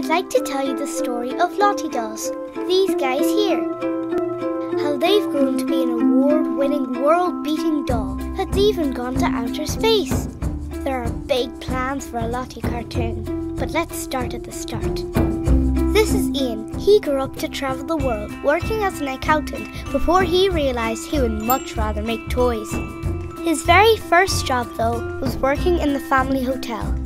I'd like to tell you the story of Lottie Dolls. These guys here. How they've grown to be an award winning, world beating doll that's even gone to outer space. There are big plans for a Lottie cartoon, but let's start at the start. This is Ian. He grew up to travel the world working as an accountant before he realised he would much rather make toys. His very first job, though, was working in the family hotel.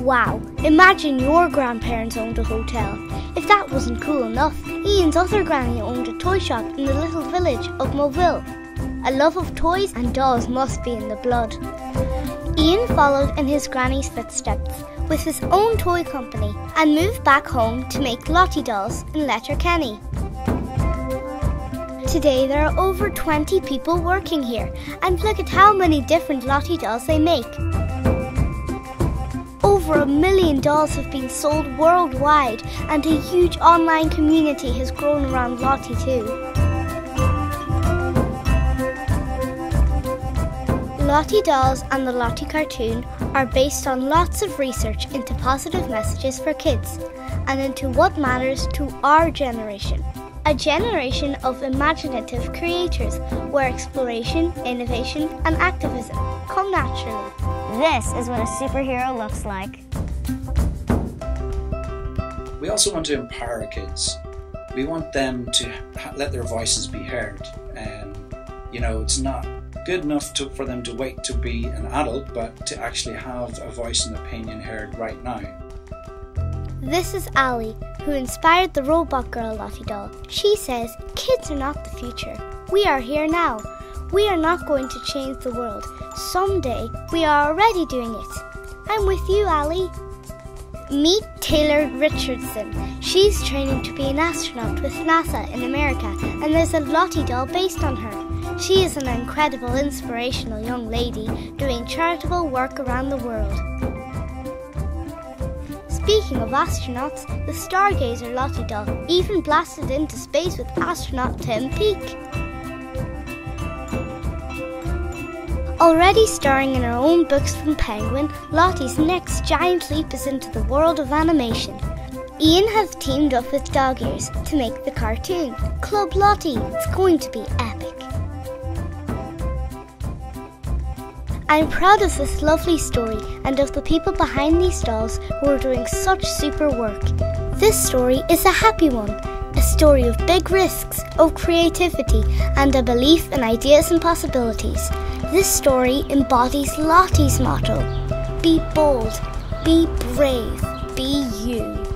Wow, imagine your grandparents owned a hotel. If that wasn't cool enough, Ian's other granny owned a toy shop in the little village of Moville. A love of toys and dolls must be in the blood. Ian followed in his granny's footsteps with his own toy company and moved back home to make Lottie dolls in Letterkenny. Today there are over 20 people working here and look at how many different Lottie dolls they make. Over a million dolls have been sold worldwide, and a huge online community has grown around Lottie too. Lottie Dolls and the Lottie cartoon are based on lots of research into positive messages for kids and into what matters to our generation. A generation of imaginative creators where exploration, innovation, and activism come naturally. This is what a superhero looks like. We also want to empower kids. We want them to let their voices be heard. And, you know, it's not good enough to, for them to wait to be an adult, but to actually have a voice and opinion heard right now. This is Ali, who inspired the Robot Girl Lottie doll. She says, Kids are not the future. We are here now. We are not going to change the world. Someday, we are already doing it. I'm with you, Ali. Meet Taylor Richardson. She's training to be an astronaut with NASA in America, and there's a Lottie doll based on her. She is an incredible, inspirational young lady doing charitable work around the world. Speaking of astronauts, the Stargazer Lottie doll even blasted into space with astronaut Tim Peake. Already starring in her own books from Penguin, Lottie's next giant leap is into the world of animation. Ian has teamed up with Dog Ears to make the cartoon. Club Lottie, it's going to be epic. I'm proud of this lovely story and of the people behind these dolls who are doing such super work. This story is a happy one, a story of big risks, of creativity, and a belief in ideas and possibilities. This story embodies Lottie's motto Be bold, be brave, be you.